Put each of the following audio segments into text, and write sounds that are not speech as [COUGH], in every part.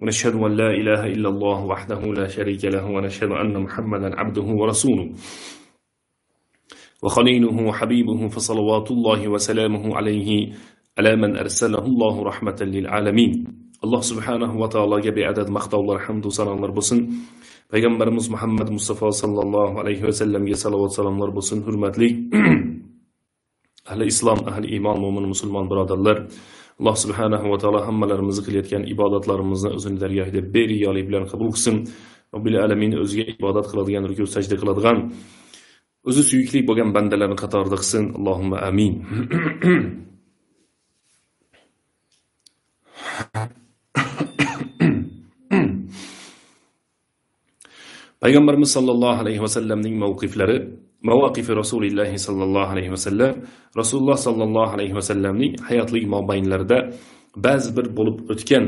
ونشهد أن لا إله إلا الله وحده لا شريك له ونشهد أن محمدا عبده ورسوله وخليله وحبيبه فصلوات الله وسلامه عليه على من أرسله الله رحمة للعالمين الله سبحانه وتعالى بعدد مختار الله الحمد صلى الله بسن Peygamberimiz Muhammed Mustafa sallallahu aleyhi ve sellemge salavat salamlar bulsun. Hürmetli ahli İslam, ahli iman, mumun, musulman, braderler. Alloh subhanahu va taolo hammalarimizni qilayotgan ibodatlarimizni o'zini dargohida beriyolik bilan qabul qilsin. Robbil alamin o'ziga ibodat qiladigan ruku sajda qiladigan o'zi suyukli bo'lgan bandalarni qatorida qilsin. Allohumma amin. [COUGHS] Payg'ambarimiz sollallohu alayhi vasallamning mavqiflari mavaqifi rasulillahi sollallohu alayhi vasallam rasululloh sollallohu alayhi vasallamning hayotlik mobaynlarida ba'zi bir bo'lib o'tgan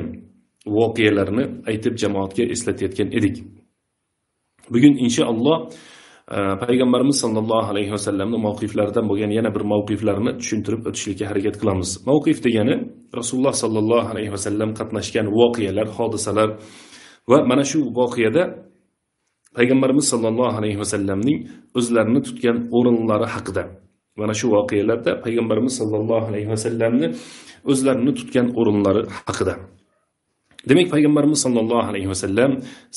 voqealarni aytib jamoatga eslatayotgan edik. Bugun inshaalloh e, payg'ambarimiz sollallohu alayhi vasallamni mavqiflaridan bo'lgan yana bir mavqiflarni tushuntirib o'tishlikka harakat qilamiz. Mavqif degani rasululloh sollallohu alayhi vasallam qatnashgan voqealar hodisalar va mana shu voqeada payg'ambarimiz sollallohu alayhi vasallamning o'zlarini tutgan o'rinlari haqida. Mana shu voqealarda payg'ambarimiz sollallohu alayhi vasallamni o'zlarini tutgan o'rinlari haqida. Demak payg'ambarimiz sollallohu alayhi vasallam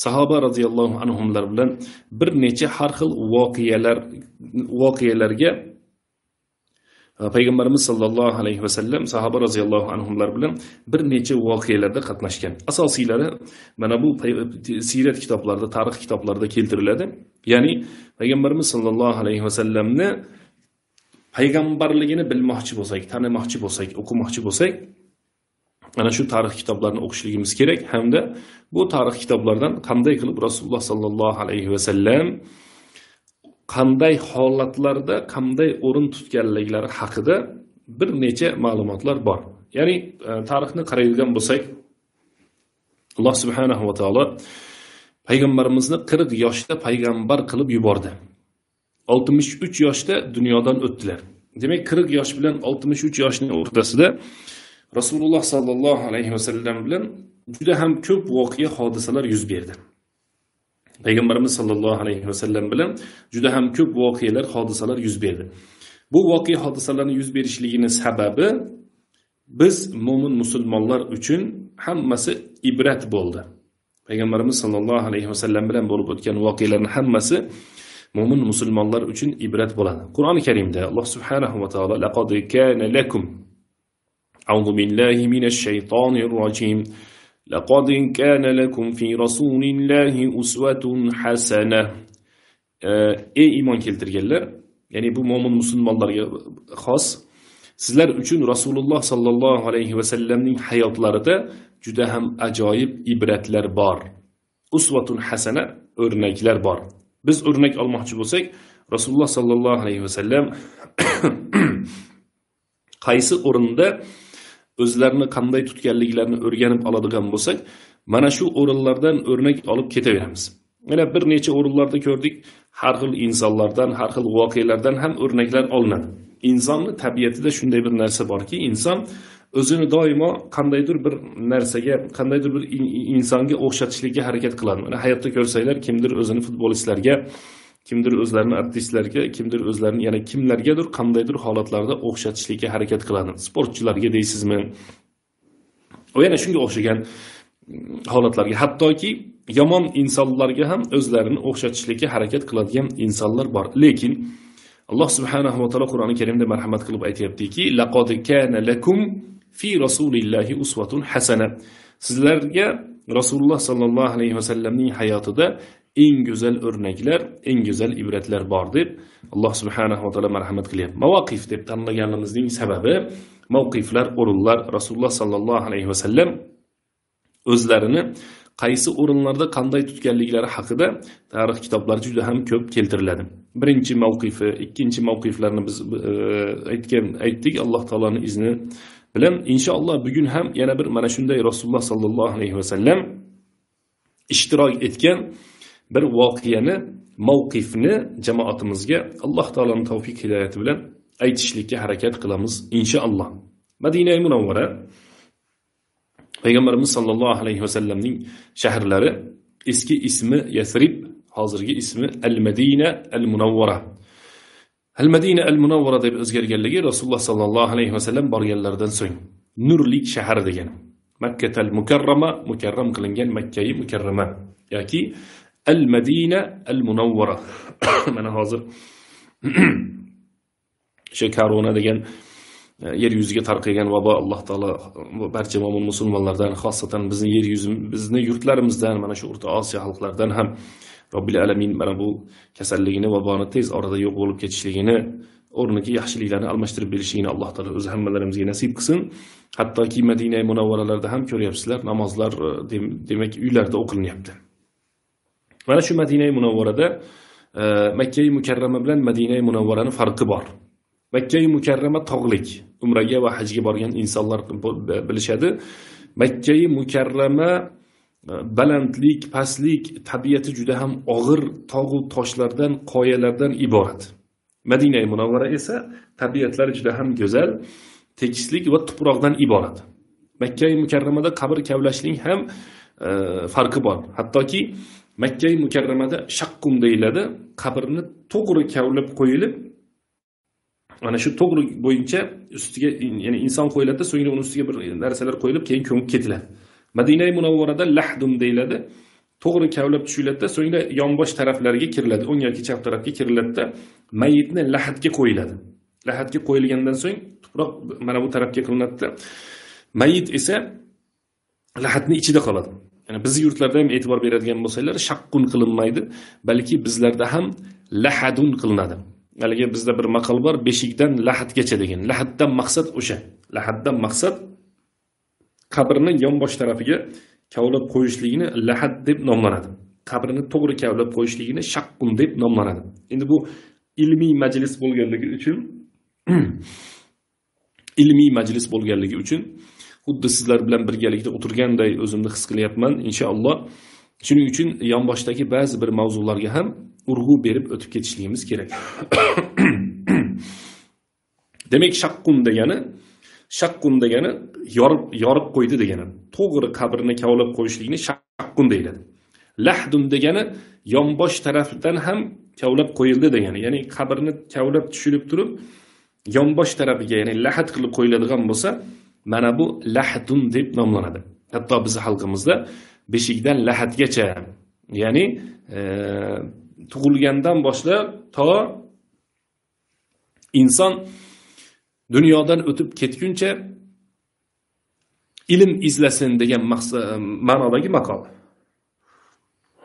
sahoba roziyallohu anhular bilan bir necha har xil voqealar voqealarga Э, payg'ambarimiz sollallohu alayhi vasallam sahoba roziyallohu anhular bilan bir necha voqealarda qatnashgan. Asosiylari mana bu siyrat kitoblarida tarix kitoblarida keltiriladi. Ya'ni payg'ambarimiz sollallohu alayhi vasallamni payg'ambarligini bilmoqchi bo'lsak tanimoqchi bo'lsak o'qimoqchi bo'lsak mana shu tarix kitoblarini o'qishligimiz kerak hamda bu tarix kitoblardan qanday qilib rasululloh sollallohu alayhi vasallam qanday holatlarda qanday o'rin tutganliklari haqida bir necha ma'lumotlar bor. Ya'ni e, tarixni qaraydigan bo'lsak alloh subhanahu va taolo payg'ambarimizni qirq yoshda payg'ambar qilib yubordi. Oltmish uch yoshda dunyodan o'tdilar. Demak qirq yosh bilan oltmish uch yoshni o'rtasida rasululloh sollallohu alayhi vasallam bilan juda ham ko'p voqea hodisalar yuz berdi. payg'ambarimiz sollallohu alayhi vasallam bilan juda ham ko'p voqealar hodisalar yuz berdi. Bu voqea hodisalarni yuz berishligini sababi biz mo'min musulmonlar uchun hammasi ibrat bo'ldi. Payg'ambarimiz sollallohu alayhi vasallam bilan bo'lib o'tgan voqealarni hammasi mo'min musulmonlar uchun ibrat bo'ladi. Qur'oni karimda alloh subhanahu va taolo laqod kana lakum a'udhu billahi minash shaytonir rojim. لقد كان لكم في رسول الله أسوة حسنة ey iymon keltirganlar ya'ni bu mo'min musulmonlarga xos sizlar uchun rasululloh sollallohu alayhi vasallamning hayotlarida juda ham ajoyib ibratlar bor usvatun hasana o'rnaklar bor biz o'rnak olmoqchi bo'lsak rasululloh sollallohu alayhi vasallam [COUGHS] qaysi o'rinda o'zlarini qanday tutganliklarini o'rganib oladigan bo'lsak mana shu o'rinlardan o'rnak olib ketaveramiz. Mana bir necha o'rinlarda ko'rdik har xil insonlardan har xil voqealardan ham o'rnaklar olinadi. Insonni tabiatida shunday bir narsa borki inson o'zini doimo qandaydir bir narsaga qandaydir bir insonga o'xshatishlikka harakat qiladi. Mana hayotda ko'rsanglar kimdir o'zini futbolistlarga kimdir o'zlarini artistlarga kimdir o'zlarini yana kimlargadir qandaydir holatlarda o'xshatishlikka harakat qiladi. Sportchilarga deysizmi? Va yana shunga o'xshagan mm, holatlarga. Hattoki yomon insonlarga ham o'zlarini o'xshatishlikka harakat qiladigan insonlar bor. Lekin alloh subhanahu va taolo qur'oni karimda marhamat qilib aytyaptiki laqod kana lakum fi rasulillahi uswatun hasana. Sizlarga rasululloh sollallohu alayhi vasallamning hayotida eng go'zal o'rnaklar eng go'zal ibratlar bor deb alloh subhanahu va taolo marhamat qilyapti. Mavaqif deb tanlaganimizning sababi mavqiflar o'rinlar rasululloh sollallohu alayhi vasallam o'zlarini qaysi o'rinlarda qanday tutganliklari haqida tarix kitoblarida juda ham ko'p keltiriladi. Birinchi mavqifi ikkinchi mavqiflarni biz e, aytgan aytdik. Alloh taoloni izni bilan inshaalloh bugun ham yana bir mana shunday rasululloh sollallohu alayhi vasallam ishtirok etgan bir voqeani mavqifni jamoatimizga alloh taoloni tavfiq hidoyati bilan aytishlikka harakat qilamiz inshaalloh madina munavvara payg'ambarimiz sollallohu alayhi vasallamning shaharlari eski ismi yasrib hozirgi ismi al madina al munavvara al madina al munavvara deb o'zgarganligi rasululloh sollallohu alayhi vasallam borganlaridan so'ng. Nurlik shahar degani. Makkatal mukarrama mukarram qilingan makkai mukarrama yoki al madina al munavvara mana hozir o'sha korona degan yer yuziga tarqagan vabo alloh taolo barcha mo'min musulmonlardan xosatan bizni yer yuzi bizni yurtlarimizdan mana shu o'rta osiyo xalqlaridan ham robbil alamin mana bu kasalligini vaboni tez orada yo'q bo'lib ketishligini o'rniga yaxshiliklarni almashtirib berishligini alloh taolo o'zi hammalarimizga nasib qilsin. Hattoki madina munavvaralarda ham ko'ryapsizlar namozlar e, demak uylarda o'qilinyapti. Mana shu madinai munavvarada e, makkai mukarrama bilan madinai munavvarani farqi bor. Makkai mukarrama tog'lik umraga va hajga borgan insonlar bilishadi. Makkai mukarrama e, balandlik pastlik tabiati juda ham og'ir tog'u toshlardan qoyalardan iborat. Madinai munavvara esa tabiatlari juda ham go'zal tekislik va tuproqdan iborat. Makkai mukarramada qabr kavlashning ham e, farqi bor. Hattoki makkai mukarramada shaqqum deyiladi. Qabrni to'g'ri kavlab qo'yilib mana shu to'g'ri bo'yicha ustiga ya'ni inson qo'yiladi so'ngra uni ustiga bir narsalar qo'yilib keyin ko'mib ketiladi. Madina munavvarada lahdum deyiladi. To'g'ri kavlab tushiladida so'ngra yonbosh taraflariga kiriladi. O'ng yoki chap tarafga kiriladida mayitni lahadga qo'yiladi. Lahadga qo'yilgandan so'ng tuproq mana bu tarafga qilinadida. Mayit esa lahadni ichida qoladi. Yani bizni yurtlarda ham e'tibor beradigan bo'lsanglar shaqqun qilinmaydi balki bizlarda ham lahadun qilinadi. Haligi bizda bir maqol bor beshikdan lahadgacha degan lahaddan maqsad o'sha. Lahaddan maqsad qabrni yonbosh tarafiga kavlab qo'yishligini lahad deb nomlanadi. Qabrini to'g'ri kavlab qo'yishligini shaqqun deb nomlanadi. Endi bu ilmiy majlis bo'lganligi uchun [CLEARS THROAT] ilmiy majlis bo'lganligi uchun xuddi sizlar bilan birgalikda o'tirganday o'zimni his qilyapman inshaalloh. Shuning uchun yonboshdagi ba'zi bir mavzularga ham urg'u berib o'tib ketishligimiz kerak. [COUGHS] Demak shaqqun degani shaqqun degani yorib yorib qo'ydi degani to'g'ri qabrni kavlab qo'yishlikni shaqqun deyiladi. Lahdun degani yonbosh tarafidan ham kavlab qo'yildi degani ya'ni qabrni kavlab tushirib turib yonbosh tarafiga ya'ni lahad qilib qo'yiladigan bo'lsa mana bu lahdun deb nomlanadi. Hatto bizni xalqimizda beshikdan lahatgacha ya'ni e, tug'ilgandan boshlab to inson dunyodan o'tib ketguncha ilm izlasin degan ma'nodagi maqol.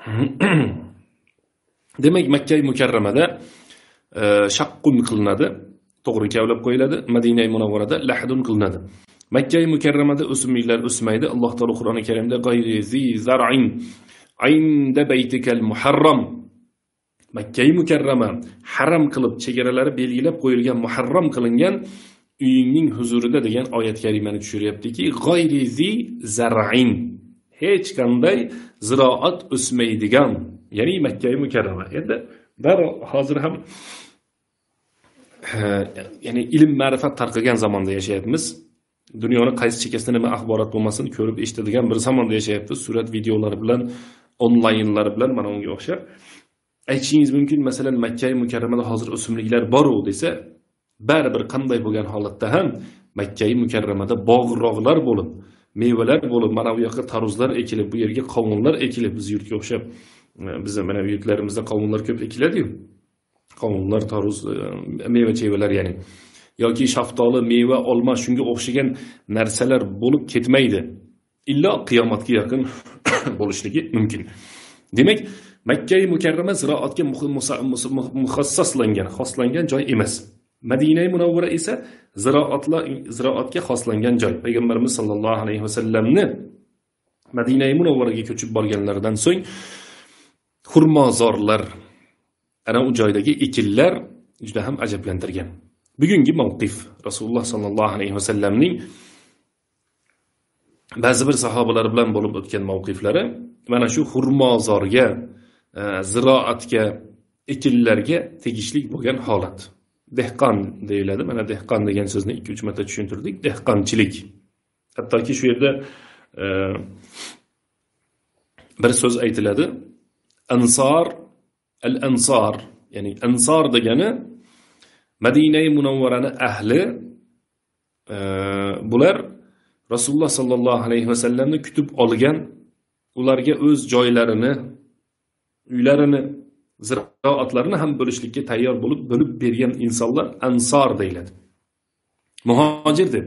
[CLEARS THROAT] Demak makka mukarramada e, shaqqun qilinadi to'g'ri kavlab qo'yiladi madina munavvarada lahdun qilinadi. Makka mukarramada o'simliklar o'smaydi. Alloh taolo qur'oni karimda inda baytikal muharram. Makkai mukarrama haram qilib chegaralari belgilab qo'yilgan muharram qilingan uyingning huzurida degan oyat karimani tushiryaptiki g'oyrizi zarain hech qanday ziroat o'smaydigan ya'ni makkai mukarrama. Endi darrov hozir ham ya'ni ilm ma'rifat tarqagan zamonda yashayapmiz. Dunyoni qaysi chekkasida nima axborot bo'lmasin ko'rib eshitadigan bir zamonda yashayapti. Surat videolar bilan onlaynlar bilan mana unga o'xshab. Aytishingiz mumkin masalan makkai mukarramada hozir o'simliklar boru desa baribir qanday bo'lgan holatda ham makkai mukarramada bog'roqlar bo'lib mevalar bo'lib mana bu yoqqa tarvuzlar ekilib bu yerga qovunlar ekilib biz yurtga o'xshab e, bizni mana bu yurtlarimizda qovunlar ko'p ekiladiyu. Qovunlar tarvuz e, meva chevalar ya'ni yoki shaftoli meva olma shunga o'xshagan narsalar bo'lib ketmaydi. Illo qiyomatga yaqin [COUGHS] bo'lishligi mumkin. Demak makkai mukarrama ziroatga muxassaslangan xoslangan joy emas. Madina munavvara esa ziroatlar ziroatga xoslangan joy. Payg'ambarimiz sollallohu alayhi vasallamni madina munavvaraga ko'chib borganlaridan so'ng xurmozorlar ana u joydagi ekinlar juda ham ajablantirgan. Bugungi mavqif rasululloh sollallohu alayhi vasallamning ba'zi bir sahobalar bilan bo'lib o'tgan mavqiflari mana shu xurmozorga e, ziroatga ekinlarga tegishlik bo'lgan holat. Dehqon deyiladi. Mana dehqon degan so'zni ikki uch marta tushuntirdik. Dehqonchilik. Hattoki shu yerda e, bir so'z aytiladi. Ansor al ansor ya'ni ansor degani madinai munavvarani ahli e, bular rasululloh sollallohu alayhi vasallamni kutib olgan ularga o'z joylarini uylarini ziroatlarini ham bo'lishlikka tayyor bo'lib bo'lib bergan insonlar ansor deyiladi. Muhojir deb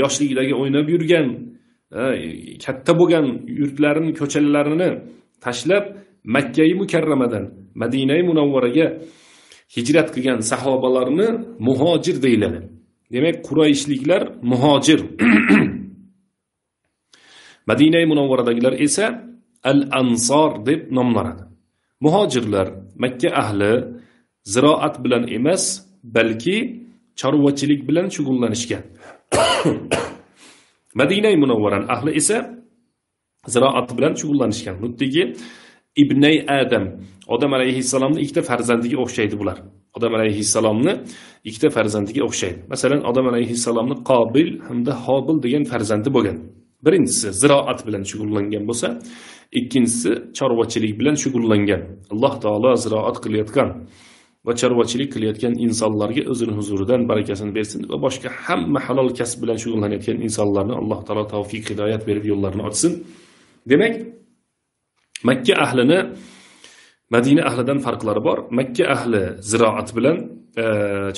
yoshlikdagi o'ynab yurgan e, katta bo'lgan yurtlarini ko'chalarini tashlab makkai mukarramadan madinai munavvaraga hijrat qilgan sahobalarni muhojir deyiladi. Demak qurayishliklar muhojir. [CLEARS THROAT] Madinai munavvaradagilar esa al ansor deb nomlanadi. Muhojirlar makka ahli ziroat bilan emas balki chorvachilik bilan shug'ullanishgan. [CLEARS THROAT] Madinai munavvaran ahli esa ziroat bilan shug'ullanishgan. Xuddiki ibnay adam. Odam alayhissalomni ikkita farzandiga o'xshaydi bular. Odam alayhissalomni ikkita farzandiga o'xshaydi. Masalan odam alayhissalomni qobil hamda hobil degan farzandi bo'lgan. Birinchisi ziroat bilan shug'ullangan bo'lsa ikkinchisi chorvachilik bilan shug'ullangan. Alloh taolo ziroat qilayotgan va chorvachilik qilayotgan insonlarga o'zini huzuridan barakasini bersin va boshqa hamma halol kasb bilan shug'ullanayotgan insonlarni alloh taolo tavfiq hidoyat berib yo'llarini ochsin. Demak makka ahlini madina ahlidan farqlari bor. Makka ahli ziroat bilan e,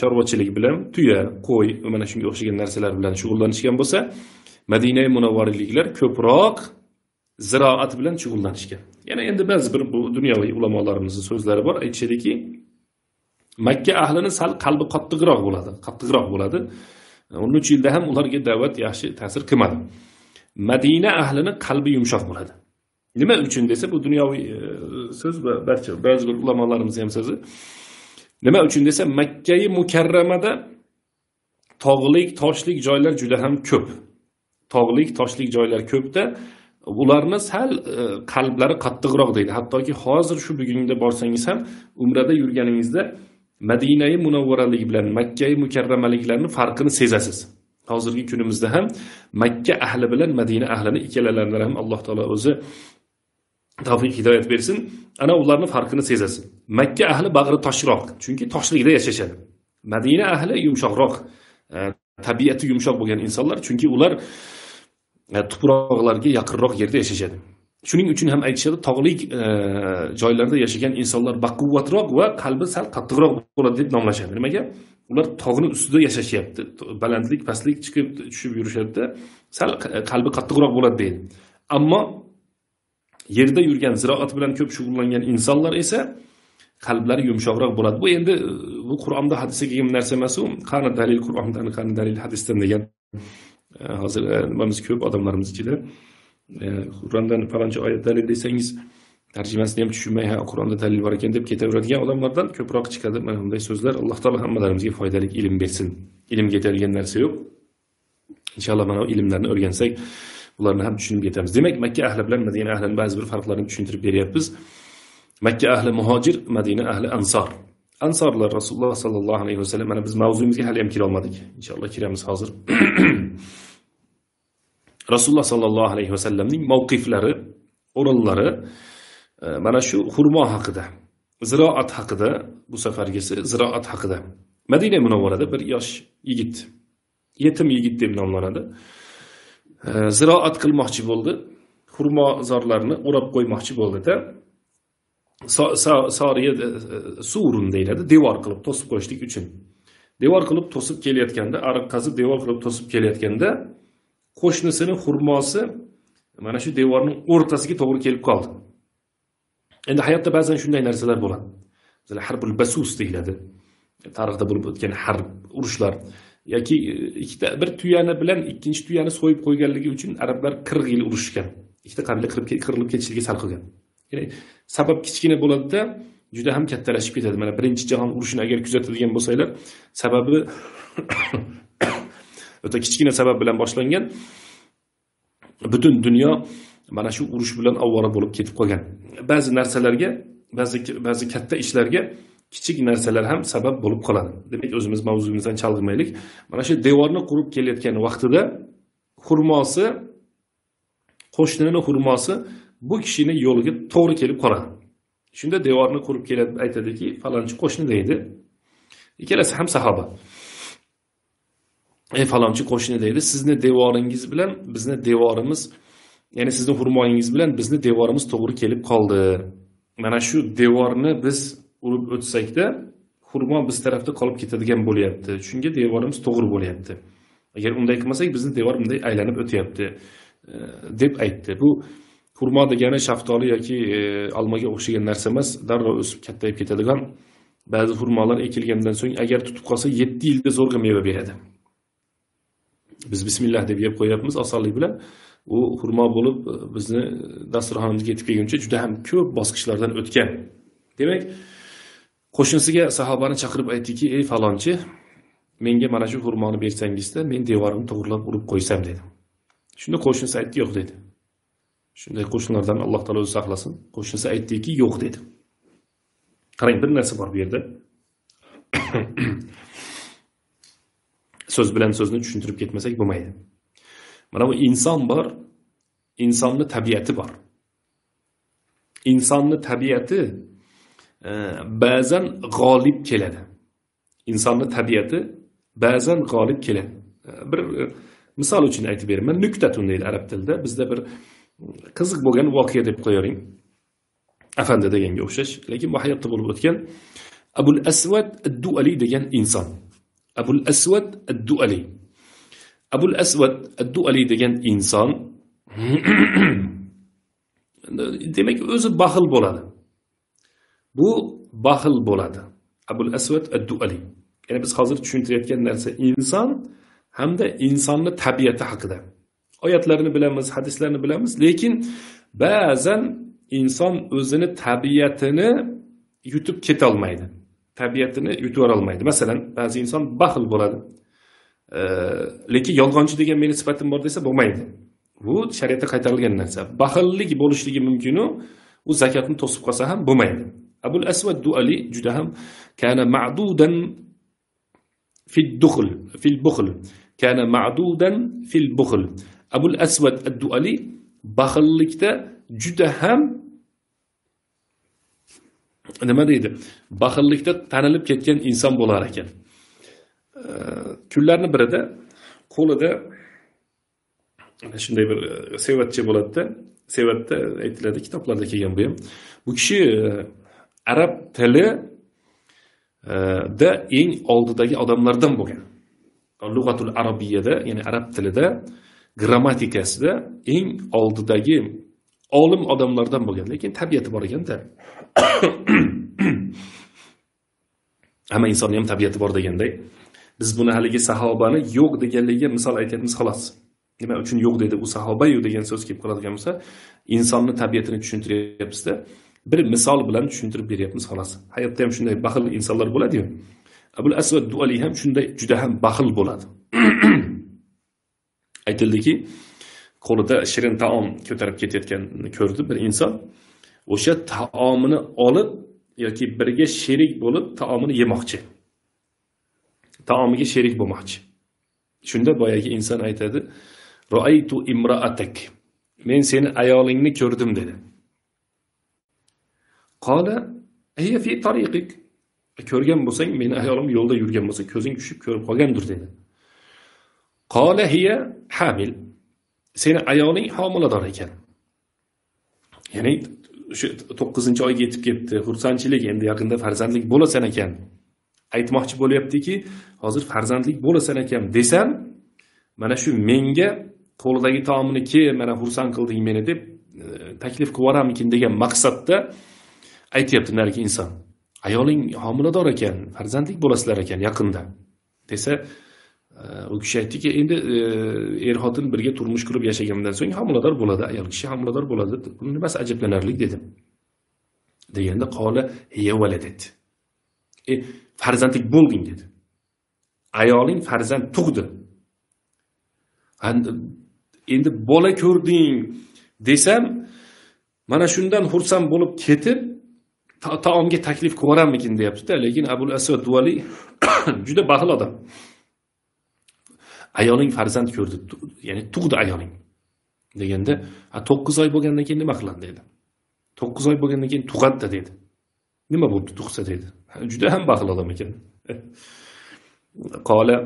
chorvachilik bilan tuya qo'y mana shunga o'xshagan narsalar bilan shug'ullanishgan bo'lsa madina munavvariyliklar ko'proq ziroat bilan shug'ullanishgan. Yana endi ba'zi bir bu dunyoviy ulamolarimizni so'zlari bor. Aytishadiki makka ahlini sal qalbi qattiqroq bo'ladi qattiqroq bo'ladi. O'n uch yilda ham ularga da'vat yaxshi ta'sir qilmadi. Madina ahlini qalbi yumshoq bo'ladi. Nima uchun desa bu dunyoviy e, so'z va barcha ba'zi bir ulamolarimizni ham so'zi. Nima uchun desa makkai mukarramada tog'lik toshlik joylar juda ham ko'p. Tog'lik toshlik joylar ko'pda. Ularni sal e, qalblari qattiqroq deydi. Hattoki hozir shu bugungi borsangiz ham umrada yurganingizda madinai munavvaralik bilan makkai mukarramaliklarni farqini sezasiz. Hozirgi kunimizda ham makka ahli bilan madina ahlini ikkalalaridan ham alloh taolo o'zi tavfiq hidoyat bersin. Ana ularni farqini sezasiz makka ahli bag'ri toshroq chunki toshlikda yashashadi. Madina ahli yumshoqroq e, tabiati yumshoq bo'lgan insonlar chunki ular e, tuproqlarga yaqinroq yerda yashashadi. Shuning uchun ham aytishadi tog'lik e, joylarda yashagan insonlar baquvvatroq va qalbi sal qattiqroq bo'ladi deb nomlashadi. Nimaga? Ular tog'ni ustida yashashyapti. Balandlik pastlik chiqib tushib yurishadida sal e, qalbi qattiqroq bo'ladi deydi. Ammo yerda yurgan ziroat bilan ko'p shug'ullangan insonlar esa qalblari yumshoqroq bo'ladi. Bu endi e, bu qur'onda hadisda kelgan narsa emas u qani dalil qur'ondan qani dalil hadisdan degan e, hozir e, nimamiz ko'p odamlarimiz ichida. Qur'ondan falonchi oyat dalil desangiz tarjimasini ham tushunmay ha qur'onda dalil bor ekan deb ketaveradigan odamlardan ko'proq chiqadi. Mana bunday so'zlar alloh taolo hammalarimizga foydali ilm bersin. Ilmga yetadigan narsa yo'q. Inshaalloh mana bu ilmlarni o'rgansak bularni ham tushunib yetamiz demak makka ahli bilan madina ahlini ba'zi bir farqlarini tushuntirib beryapmiz. Makka ahli muhojir madina ahli ansor. Ansorlar rasululloh sollallohu alayhi vasallam mana biz mavzuyimizga hali ham kirolmadik. Inshaalloh kiramiz hozir. [CLEARS THROAT] Rasululloh sollallohu alayhi vasallamning mavqiflari o'rinlari e, mana shu xurmo haqida ziroat haqida bu safargisi ziroat haqida. Madina munavvarada bir yosh yigit yetim yigit deb nomlanadi. Ziroat qilmoqchi bo'ldi. Xurmozorlarni o'rab qo'ymoqchi bo'ldida soriya e, surun deyiladi. Devor qilib to'sib qo'yishlik uchun. Devor qilib to'sib kelayotganda ariq qazib devor qilib to'sib kelayotganda qo'shnisini xurmosi mana shu devorning o'rtasiga to'g'ri kelib qoldi. Endi hayotda ba'zan shunday narsalar bo'ladi. Masalan harbul basus deyiladi. Tarixda bo'lib o'tgan harb urushlar yoki e, ikkita bir tuyani bilan ikkinchi tuyani so'yib qo'yganligi uchun arablar qirq yil urushgan. Ikkita qabila qirilib ketishiga sal qilgan. Ya'ni sabab kichkina bo'ladida juda ham kattalashib ketadi. Mana birinchi jahon urushini agar kuzatadigan bo'lsanglar sababi [COUGHS] o'ta kichkina sabab bilan boshlangan. Butun dunyo mana shu urush bilan ovora bo'lib ketib qolgan. Ba'zi narsalarga ba'zi ba'zi katta ishlarga kichik narsalar ham sabab bo'lib qoladi. Demak o'zimiz mavzuyimizdan chalg'imaylik. Mana shu devorni qurib kelayotgan vaqtida xurmosi qo'shnini xurmosi bu kishini yo'liga to'g'ri kelib qoladi. Shunda devorni qurib kelib aytadiki falonchi qo'shni deydi. Ikkalasi ham sahoba. Ey falonchi qo'shni deydi sizni devoringiz bilan bizni devorimiz ya'ni sizni xurmoyingiz bilan bizni devorimiz to'g'ri kelib qoldi. Mana shu devorni biz urib o'tsakda xurmo biz tarafda qolib ketadigan bo'lyapti. Shunga devorimiz to'g'ri bo'lyapti. Agar unday qilmasak bizni devor bunday aylanib o'tyapti e, deb aytdi. Bu xurmo degani shaftoli yoki e, olmaga o'xshagan narsa emas darrov o'sib kattayib ketadigan ba'zi xurmolar ekilgandan so'ng agar tutib qolsa yetti yilda zo'rg'a meva beradi. Biz bismillah deb yeb qo'yyapmiz osonlik bilan. U xurmo bo'lib e, bizni dasturxonimizga yetib kelguncha juda ham ko'p bosqichlardan o'tgan. Demak qo'shnisiga sahobani chaqirib aytdiki ey falonchi menga mana shu xurmoni bersangizda men devorimni to'g'irlab urib qo'ysam dedi. Shunda qo'shnisi aytdi yo'q dedi. Shunday qo'shnilardan alloh taolo o'zi saqlasin. Qo'shnisi aytdiki yo'q dedi. Qarang bir narsa bor bu yerda. [CLEARS THROAT] So'z bilan so'zni tushuntirib ketmasak bo'lmaydi. Mana bu inson bor insonni tabiati bor. Insonni tabiati ba'zan g'olib keladi. Insonni tabiati ba'zan g'olib keladi. Bir e, misol uchun aytib beraman. Nuktatun deydi arab tilida. Bizda bir qiziq bo'lgan voqea deb qo'yavering afandi deganga o'xshash. Lekin bu hayotda bo'lib o'tgan abul asvad duali degan inson. Abul asvad duali abul asvad duali degan inson [CLEARS THROAT] demak o'zi baxil bo'ladi. Bu baxil bo'ladi. Abul asvad duali ya'ni biz hozir tushuntirayotgan narsa inson hamda insonni tabiati haqida. Oyatlarni bilamiz hadislarni bilamiz lekin ba'zan inson o'zini tabiatini yutib ketolmaydi. Tabiatini yutib olmaydi masalan ba'zi inson baxil bo'ladi. Lekin yolg'onchi degan meni sifatim bor desa bo'lmaydi. Bu shariatda qaytarilgan narsa. Baxillik bo'lishligi mumkinu u zakotni to'sib qolsa ham bo'lmaydi. Abul asvad duali juda ham kana ma'dudan fil duxl fil buxl kana ma'dudan fil buxl abul asvad duali baxillikda juda ham nima deydi? Baxillikda tanilib ketgan inson bo'lar ekan. Kunlarni birida qo'lida shunday bir e, sevatcha bo'ladida sevatda aytiladi kitoblarda kelgan bu ham. Bu kishi e, arab tili e, da eng oldidagi odamlardan bo'lgan. Lug'atul arabiyada ya'ni arab tilida grammatikasida eng oldidagi olim odamlardan bo'lgan. Lekin tabiati bor ekanda [COUGHS] hamma insonni ham tabiati bor deganday biz buni haligi sahobani yo'q deganligiga misol aytyapmiz xolos. Nima uchun yo'q dedi u sahobayu degan so'z kelib qoladigan bo'lsa insonni tabiatini tushuntiryapmizda bir misol bilan tushuntirib beryapmiz xolos. Hayotda ham shunday baxil insonlar bo'ladiyu. Abul asvad duali ham shunday juda ham baxil bo'ladi. [CLEARS THROAT] Aytildiki qo'lida shirin taom ko'tarib ketayotganini ko'rdi bir inson. O'sha taomini olib yoki birga sherik bo'lib taomini yemoqchi. Taomiga sherik bo'lmoqchi. Shunda boyagi inson aytadi roaytu imraatak men seni ayolingni ko'rdim dedi. Qola hiya fi tariqik. E, ko'rgan bo'lsang meni ayolim yo'lda yurgan bo'lsa ko'zing tushib ko'rib qolgandir dedi. Qola hiya hamil. Seni ayoling homilador ekan. Ya'ni o'sha to'qqizinchi oyga yetib ketdi xursandchilik endi yaqinda farzandlik bo'lasan ekan. Aytmoqchi bo'lyaptiki hozir farzandlik bo'lasan ekan desam mana shu menga qo'lidagi taomini ke mana xursand qilding meni deb e, taklif qilib yuboramikin degan maqsadda aytyapti narigi inson. Ayoling homilador ekan farzandlik bo'lasizlar ekan yaqinda desa e, u kishi aytdiki endi e, er xotin birga turmush qurib yashagandan so'ng homilador bo'ladi ayol kishi homilador bo'ladi buni nimasi ajablanarli dedim. Deganda qola hiya valadat e farzandlik bo'lding dedi. Ayoling farzand tug'di. Endi bola ko'rding desam mana shundan xursand bo'lib ketib taomga taklif qilib yuborarmikin deyaptida lekin abul asad duvali [COUGHS] juda baxil odam. Ayoling farzand ko'rdi ya'ni tug'di ayoling deganda to'qqiz oy bo'lgandan keyin nima qiladi? dedi. To'qqiz oy bo'lgandan keyin tug'adida dedi. Nima bo'libdi tug'sa? dedi. Juda ham baxil odam ekan. [LAUGHS] Qola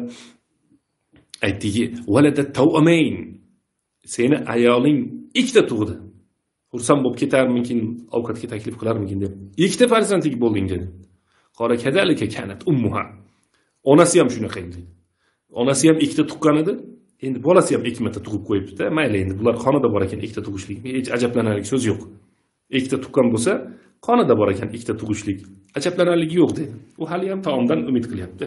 aytdiki seni ayoling ikkita tug'di. Xursand bo'lib ketarmikin ovqatga taklif qilarmikin deb. Ikkita farzandlik bo'lding dedi. Qora kadalika kanat ummuha. Onasi ham shunaqa edi. Onasi ham ikkita tuqqan edi. Endi bolasi ham ikki marta tug'ib qo'yibdida. Mayli endi bular qonida bor ekan ikkita tug'ishlik. Hech ajablanarlik so'z yo'q. Ikkita tuqqan bo'lsa qonida bor ekan ikkita tug'ishlik. Ajablanarligi yo'q dedi. U hali ham taomdan umid qilyapti.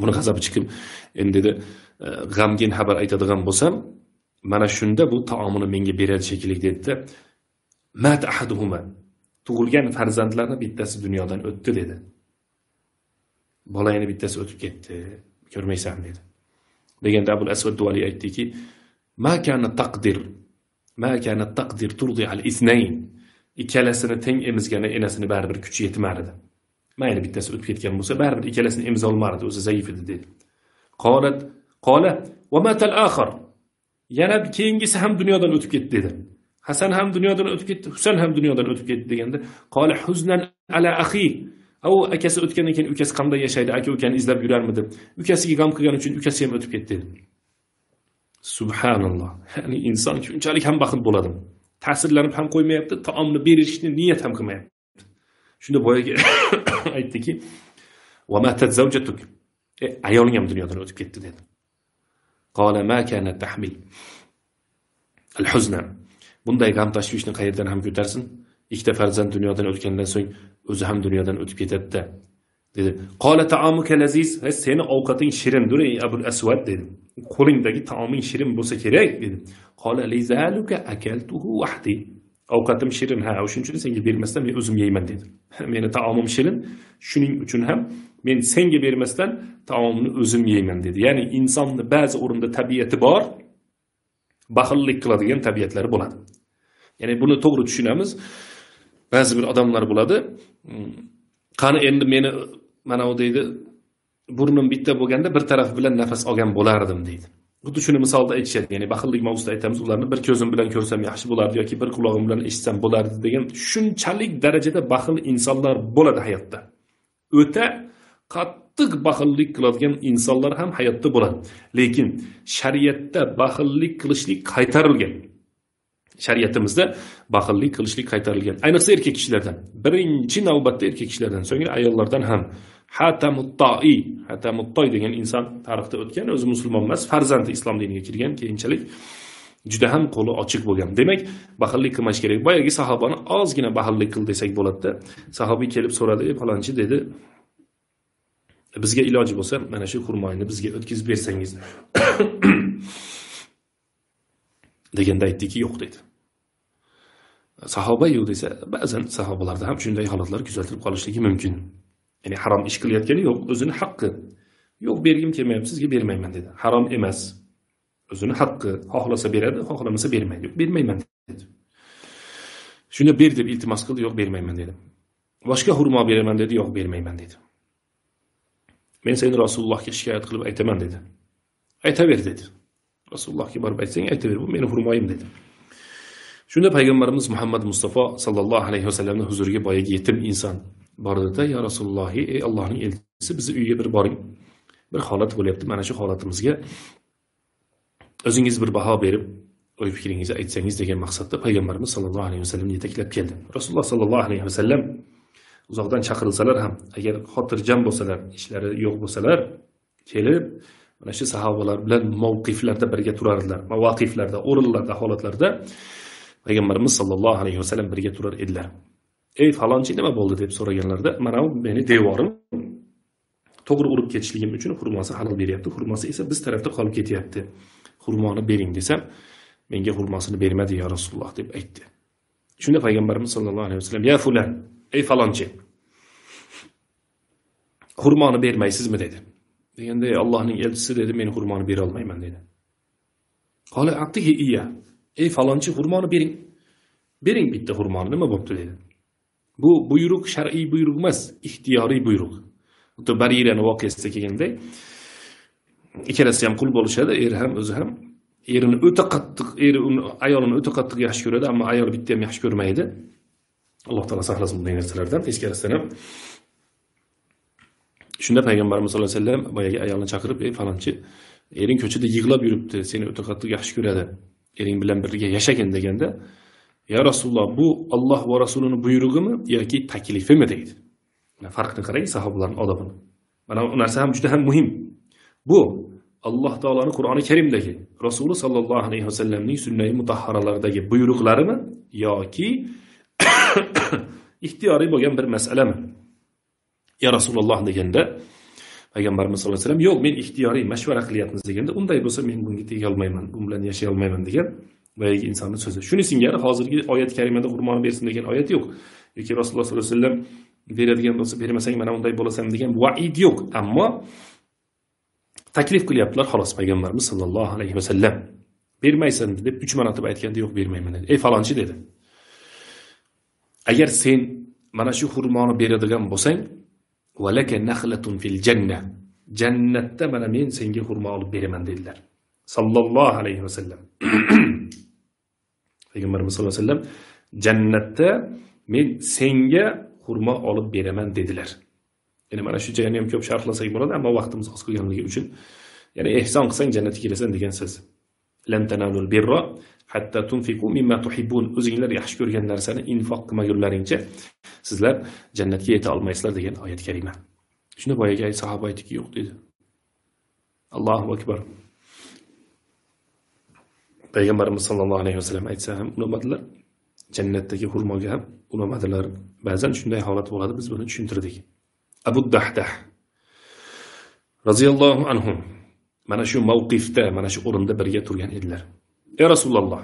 Buni g'azabi chiqib endi dedi g'amgin xabar aytadigan bo'lsam mana shunda bu taomini menga beradi shekilli dedida mat ahaduhuma. Tug'ilgan farzandlarni bittasi dunyodan o'tdi dedi. Bolangni bittasi o'tib ketdi. Ko'rmaysan dedi. Deganda abul asvad duvali aytdiki ma kana taqdir ma kana taqdir turdi al isnayn ikkalasini teng emizgani enasini baribir kuchi yetmardi mayli bittasi o'tib ketgan bo'lsa baribir ikkalasini emizolmardi o'zi zaif edi dedi. Qolat qola va matal axir yana keyingisi ham dunyodan o'tib ketdi dedi. Hasan ham dunyodan o'tib ketdi husan ham dunyodan o'tib ketdi deganda qola huznan ala axi u akasi o'tgandan keyin ukasi qanday yashaydi? Aka ukani izlab yurarmidi ukasiga g'am qilgani uchun ukasi ham o'tib ketdi dedi. Subhanalloh. Ya'ni inson shunchalik ham baxil bo'ladimi ta'sirlanib ham qo'ymayapti taomni berishni niyat ham qilmayapti. Shunda boyagi [COUGHS] aytdiki e, ayoling ham dunyodan o'tib ketdi dedi. Bunday g'am tashvishni qayerdan ham ko'tarsin ikkita farzand dunyodan o'tgandan so'ng o'zi ham dunyodan o'tib ketadida dedi qola taomuka laziz seni ovqating shirindir ey abul asvad dedi qo'lingdagi taoming shirin bo'lsa kerak dedi qola lizaluka akaltuhu wahdi ovqatim shirin ha o'shaning uchun senga bermasdan men o'zim yeyman dedi meni taomim shirin shuning uchun ham men senga bermasdan taomni o'zim yeyman dedi. Ya'ni insonni ba'zi o'rinda tabiati bor baxillik qiladigan tabiatlari bo'ladi. Ya'ni buni to'g'ri tushunamiz. Ba'zi bir odamlar bo'ladi hmm, qani endi meni mana u deydi burnim bitta bo'lganda bir taraf bilan nafas olgan bo'lardim deydi. Xuddi shuni misolda aytishadi. Ya'ni baxillik mavzusida aytamiz ularni bir ko'zim bilan ko'rsam yaxshi bo'lardi yoki bir qulog'im bilan eshitsam bo'lardi degan shunchalik darajada baxil insonlar bo'ladi hayotda. O'ta qattiq baxillik qiladigan insonlar ham hayotda bo'ladi. Lekin shariatda baxillik qilishlik qaytarilgan. Shariatimizda baxillik qilishlik qaytarilgan. Ayniqsa erkak kishilardan birinchi navbatda erkak kishilardan so'ngra ayollardan ham hatamuttoi hatamuttoy degan inson tarixda o'tgan o'zi musulmon emas farzandi islom diniga kirgan keyinchalik juda ham qo'li ochiq bo'lgan. Demak baxillik qilmash kerak. Boyagi sahobani ozgina baxillik qil desak bo'ladida sahobiy kelib so'radi falonchi dedi. E, bizga iloji bo'lsa mana shu xurmoyni bizga o'tkazib bersangiz. [COUGHS] Deganda aytdiki yo'q dedi sahoba yo'q desa ba'zan sahobalarda ham shunday holatlar kuzatilib qolishligi mumkin. Ya'ni harom ish qilayotgani yo'q o'zini haqqi. Yo'q bergim kelmayapti sizga bermayman dedi. Harom emas o'zini haqqi. Xohlasa beradi xohlamasa bermaydi. Yo'q bermayman dedi. Shunda ber deb iltimos qildi yo'q bermayman dedi. Boshqa xurmo beraman dedi yo'q bermayman dedi. Men seni rasulullohga shikoyat qilib aytaman dedi. Aytaver dedi. Rasulullohga borib aytsang aytaver bu meni xurmoyim dedi. Shunda payg'ambarimiz muhammad mustafa sollallohu alayhi vasallamni huzuriga boyagi yetim inson bordida yo rasululloh ey allohning elchisi bizni uyga bir boring. Bir holat bo'lyapti mana shu holatimizga. O'zingiz bir baho berib o'y fikringizni aytsangiz degan maqsadda payg'ambarimiz sollallohu alayhi vasallamni yetaklab keldi. Rasululloh sollallohu alayhi vasallam uzoqdan chaqirilsalar ham agar xotirjam bo'lsalar ishlari yo'q bo'lsalar kelib mana shu sahobalar bilan mavqiflarda birga turardilar mavaqiflarda o'rinlarda holatlarda payg'ambarimiz sollallohu alayhi vasallam birga turar edilar. Ey falonchi nima bo'ldi? deb so'raganlarida mana bu meni devorim. To'g'ri urib ketishligim uchun xurmosi halol beryapti. Xurmosi esa biz tarafda qolib ketyapti. Xurmoni bering desam menga xurmosini bermadi ya rasululloh deb aytdi. Shunda payg'ambarimiz sollallohu alayhi vasallam ya fulan ey falonchi xurmoni bermaysizmi dedi. Deganda allohning elchisi dedi men xurmoni berolmayman dedi. Iya ey falonchi xurmoni bering bering bitta xurmoni nima bo'pti? dedi. Bu buyruq shar'iy buyruq emas ixtiyoriy buyruq. Xuddi barirani voqeasida kelganday ikkalasi ham qul bo'lishadi er ham o'zi ham. Erini o'ta qattiq eri uni ayolini o'ta qattiq yaxshi ko'radi ammo ayol bitta ham yaxshi ko'rmaydi. Alloh taolo saqlasin bunday narsalardan. Teskarisidan shunda payg'ambarimiz sallallohu alayhi vasallam boyagi ayolni chaqirib ey falonchi ering ko'chada yig'lab yuribdi seni o'ta qattiq yaxshi ko'radi ering bilan birga yashagin deganda ya rasululloh bu olloh va rasulini buyrug'imi yoki taklifimi? deydi. Farqni qarang sahobalarni odobini. Mana bu narsa ham juda ham muhim. Bu alloh taoloni qur'oni karimdagi rasuli sollallohu alayhi vasallamning sunnai mutahharalaridagi buyruqlarimi yoki [COUGHS] ixtiyoriy bo'lgan bir masalami. Ya rasululloh deganda payg'ambarimiz sallallohu alayhi vasallam yo'q men ixtiyoriy mashvara qilyapmiz deganda unday bo'lsa men bunga tegolmayman bu bilan yashay olmayman degan boyagi insonni so'zi. Shuni singari hozirgi oyat karimada xurmoni bersin degan oyat yo'q. Yoki rasululloh sollallohu alayhi vasallam beradigan bo'lsa bermasang mana unday bo'lasan degan vaid yo'q. Ammo taklif qilyaptilar xolos payg'ambarimiz sollallohu alayhi vasallam. Bermaysan deb uch marotaba aytganda yo'q bermayman dedi. Ey falonchi dedi. Agar sen mana shu xurmoni beradigan bo'lsang valaka naxlatun fil janna. Jannatda mana men senga xurmo olib beraman dedilar. Sallallohu alayhi vasallam [CLEARS THROAT] payg'ambarimiz sallallohu alayhi vasallam jannatda men senga xurmo olib beraman dedilar. Ya'ni mana shu joyini ham ko'p sharhlasak bo'ladi ammo vaqtimiz oz qolganligi uchun. Ya'ni ehson qilsang jannatga kirasan degan so'z. Birro hatta tunfiqu mimma tuhibbun. O'zinglar yaxshi ko'rgan narsani infoq qilmagunlaringcha sizlar jannatga yeta olmaysizlar degan oyat karima. Shunda boyagi sahoba aytdiki yo'q dedi. Allohu akbar. Payg'ambarimiz sollallohu alayhi vasallam aytsa ham unamadilar jannatdagi xurmoga ham unamadilar ba'zan shunday holat bo'ladi biz buni tushuntirdik. Abu dahdah roziyallohu anhu mana shu mavqifda mana shu o'rinda birga turgan edilar. Ey rasululloh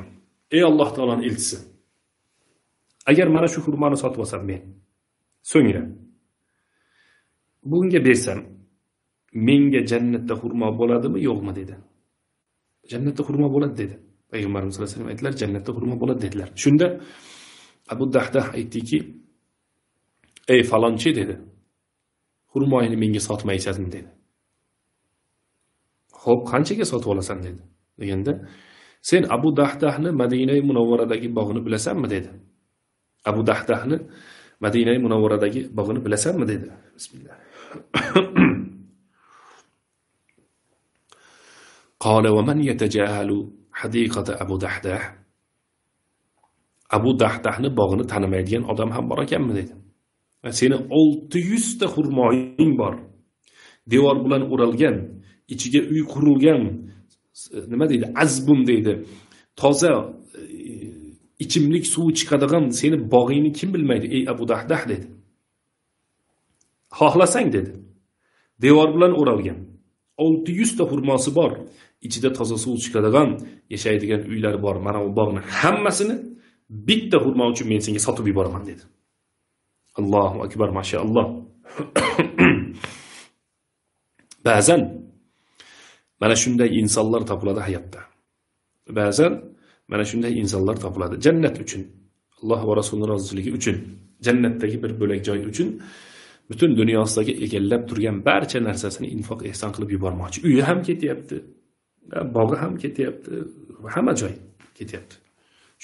ey alloh taoloni elchisi agar mana shu xurmoni sotib olsam men so'ngra. Bunga bersam menga jannatda xurmo bo'ladimi yo'qmi dedi. Jannatda xurmo bo'ladi dedi. Payg'ambarimiz sallallohu alayhi vasallam aytdilar jannatda xurmo bo'ladi dedilar. Shunda abu dahda aytdiki ey falonchi dedi. Xurmoyini menga sotmaysizmi dedi. Ho'p qanchaga sotib olasan? dedi. Deganda sen abu dahdahni madina munavvaradagi bog'ini bilasanmi dedi abu dahdahni madina munavvaradagi bog'ini bilasanmi dedi bismillah [COUGHS] قال ومن يتجاهل حديقة أبو دحداح abu dahdahni bog'ini tanimaydigan odam ham bor ekanmi dedi seni olti yuzta xurmoying bor devor bilan o'ralgan ichiga uy qurilgan Э, nima deydi? Azbun deydi. Toza e, ichimlik suvi chiqadigan seni bog'ingni kim bilmaydi? Ey abu dahdah dedi. Xohlasang dedi. Devor bilan o'ralgan. Olti yuzta xurmosi bor. Ichida toza suv chiqadigan yashaydigan uylar bor mana bu bog'ni hammasini bitta xurmo uchun men senga sotib yuboraman dedi. Allohu akbar mashaalloh. [COUGHS] Ba'zan mana shunday insonlar topiladi hayotda. Ba'zan mana shunday insonlar topiladi. Jannat uchun alloh va rasulini roziligi uchun jannatdagi bir bo'lak joy uchun butun dunyosidagi egallab turgan barcha narsasini infoq ehson qilib yubormoqchi. Uyi ham ketyapti bog'i ham ketyapti hamma joy ketyapti.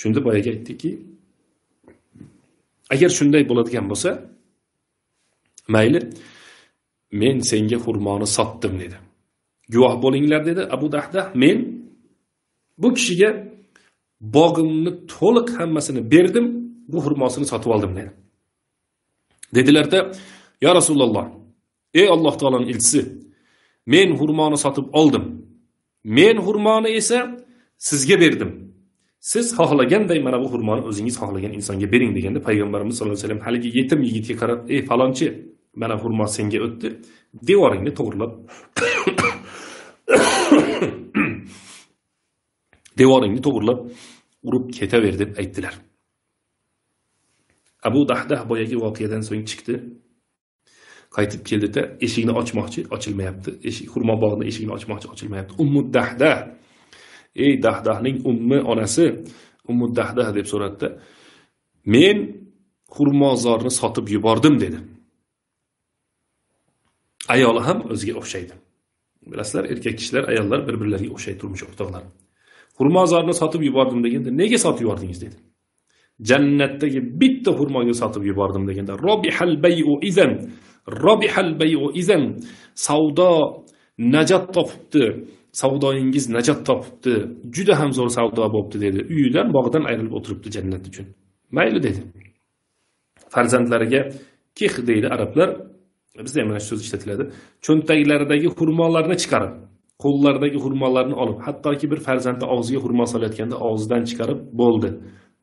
Shunda boyagi aytdikki agar shunday bo'ladigan bo'lsa mayli men senga xurmoni sotdim dedi. Guvoh bo'linglar dedi abu dahdah. Men bu kishiga bog'imni to'liq hammasini berdim bu xurmosini sotib oldim dedi. Dedilarda yo rasululloh ey alloh taoloni elchisi men xurmoni sotib oldim. Men xurmoni esa sizga berdim. Siz xohlaganday mana bu xurmoni o'zingiz xohlagan insonga bering deganda payg'ambarimiz sallallohu alayhi vasallam haligi yetim yigitga qarab ey falonchi mana xurmo senga o'tdi. Devoringni to'g'irlab devoringni to'g'irlab urib ketaver deb aytdilar. Abu dahdah boyagi voqeadan so'ng chiqdi. Qaytib keldida eshikni ochmoqchi ochilmayapti. Eshik xurmo bog'ini eshigini ochmoqchi ochilmayapti. Ummu dahdah. Ey dahdahning ummi onasi ummu dahdah deb so'radida men xurmozorni sotib yubordim dedi. Ayoli ham o'ziga o'xshaydi. Bilasizlar erkak kishilar ayollar bir birlariga o'xshaydi turmush o'rtoqlari xurmozorni sotib yubordim deganda nega sotib yubordingiz? dedi. Jannatdagi bitta xurmoga sotib yubordim deganda robihal bayu izan robihal bayu izan savdo najot topibdi savdoyingiz najot topibdi juda ham zo'r savdo bo'libdi dedi. Uyidan bog'dan ayrilib o'tiribdi jannat uchun. Mayli dedi. Farzandlariga kih deydi arablar. Bizda ham mana shu so'z ishlatiladi. Cho'ntaklaridagi xurmolarni chiqarib qo'llaridagi xurmolarni olib hattoki bir farzandni og'ziga xurmo solayotganda og'zidan chiqarib bo'ldi.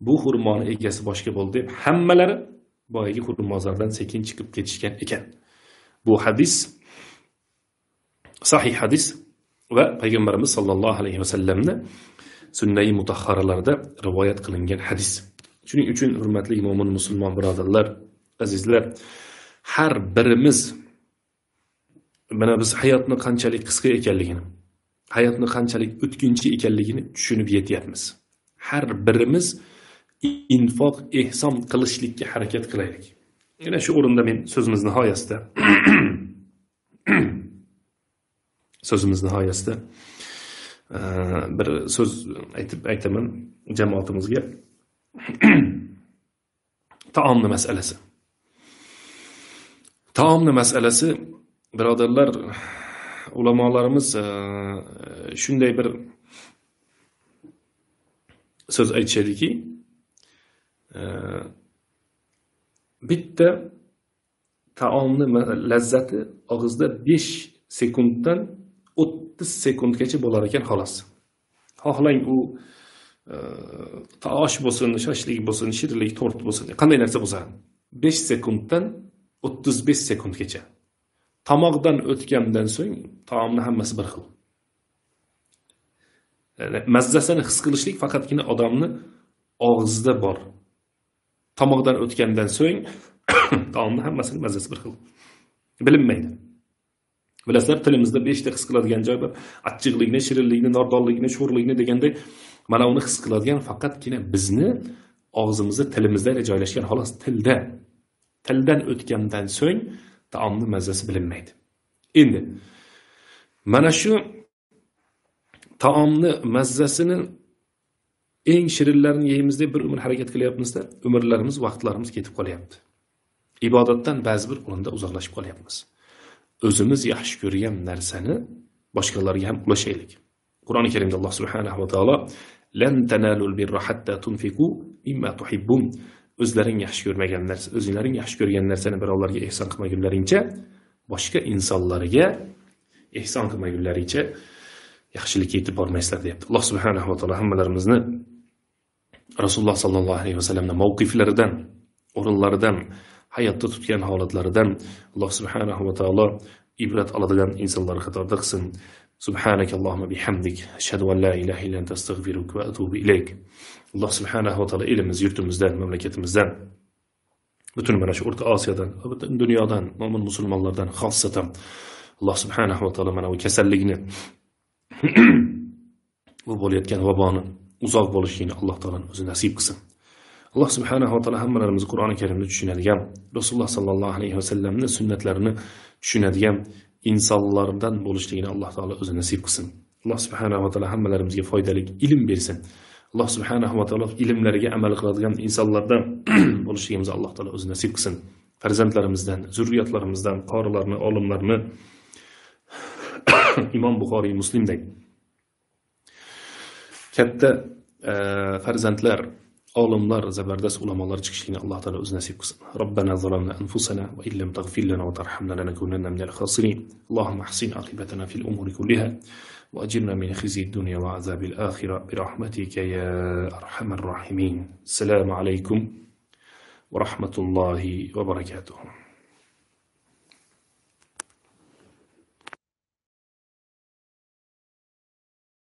Bu xurmoni egasi boshqa bo'ldi deb hammalari boyagi xurmozordan sekin chiqib ketishgan ekan. Bu hadis sahih hadis va payg'ambarimiz sollallohu alayhi vasallamni sunnai mutahharalarida rivoyat qilingan hadis. Shuning uchun hurmatli mo'min musulmon birodarlar azizlar har birimiz mana biz hayotni qanchalik qisqa ekanligini hayotni qanchalik o'tkinchi ekanligini tushunib yetyapmiz. Har birimiz infoq ehson qilishlikka harakat qilaylik. Yana shu o'rinda men so'zimiz nihoyasida [CLEARS THROAT] so'zimiz nihoyasida e, bir so'z aytib aytaman jamoatimizga. [CLEARS THROAT] Taomni masalasi. Taomni masalasi birodarlar ulamolarimiz e, shunday bir so'z aytishadiki e, bitta taomni lazzati og'izda besh sekunddan o'ttiz sekundgacha bo'lar ekan xolos. Xohlang u e, taosh bo'lsin shoshlik bo'lsin shirinlik tort bo'lsin qanday narsa bo'lsa ham besh sekunddan o'ttiz besh sekundgacha. Tomoqdan o'tgandan so'ng taomni hammasi bir xil. Mazzasini his qilishlik faqatgina odamni og'zida bor. Tomoqdan o'tgandan so'ng [COUGHS] taomni hammasini mazzasi bir xil. Bilinmaydi. Bilasizlar tilimizda beshta his qiladigan joy bor. Achchiqlikni shirinlikni nordonlikni sho'rlikni deganday mana uni his qiladigan faqatgina bizni og'zimizda tilimizda joylashgan xolos tilda tildan o'tgandan so'ng taomni mazzasi bilinmaydi. Endi mana shu taomni mazzasini eng shirinlarini yeymiz deb bir umr harakat qilyapmizda umrlarimiz vaqtlarimiz ketib qolyapti. Ibodatdan ba'zi bir o'rinda uzoqlashib qolyapmiz. O'zimiz yaxshi ko'rgan narsani boshqalarga ham ulashaylik. Qur'oni karimda alloh subhanahu va taolo lan tanalul birra hatta tunfiqu mimma tuhibbun. o'zlaring yaxshi ko'rmagan narsa o'zinglaring yaxshi ko'rgan narsani birovlarga ehson qilmagunlaringcha boshqa insonlarga ehson qilmagunlaringcha yaxshilikka yetib bormaysizlar deyapti. Alloh subhanava taolo hammalarimizni rasululloh sollallohu alayhi vasallamni mavqiflaridan o'rinlaridan hayotda tutgan holatlaridan alloh subhanahu va taolo ibrat oladigan insonlar qatorida qilsin. Subhanakallohumma bihamdik. Ashhadu an la ilaha illa anta va atubu ilayk. Alloh subhanahu va taolo elimiz yurtimizdan mamlakatimizdan butun mana shu o'rta osiyodan butun dunyodan mo'min musulmonlardan xossatan alloh subhanahu va taolo mana bu kasallikni [CLEARS THROAT] bu bo'layotgan vaboni uzoq bo'lishligini alloh taoloni o'zi nasib qilsin. Alloh subhanahu va taolo hammalarimiz qur'oni karimni tushunadigan rasululloh sollallohu alayhi vasallamni sunnatlarini tushunadigan insonlardan bo'lishligini alloh taolo o'zi nasib qilsin. Alloh subhanahu va taolo hammalarimizga foydali ilm bersin. Alloh subhanahu va taolo ilmlariga amal qiladigan insonlardan [CLEARS THROAT] bo'lishligimizni alloh taolo o'zi nasib qilsin. Farzandlarimizdan zurriyatlarimizdan qorilarni olimlarni [CLEARS THROAT] imom buxoriy muslimdek katta e, farzandlar olimlar zabardast ulamolar chiqishligini alloh taolo o'zi nasib qilsin. Robbana zalamna anfusana va illam taghfir lana va tarhamna lanakunanna minal khosirin allohumma ahsin aqibatana fil umuri kulliha. وأجرنا من خزي الدنيا وعذاب الآخرة. برحمتك يا أرحم الراحمين. السلام عليكم ورحمة الله وبركاته.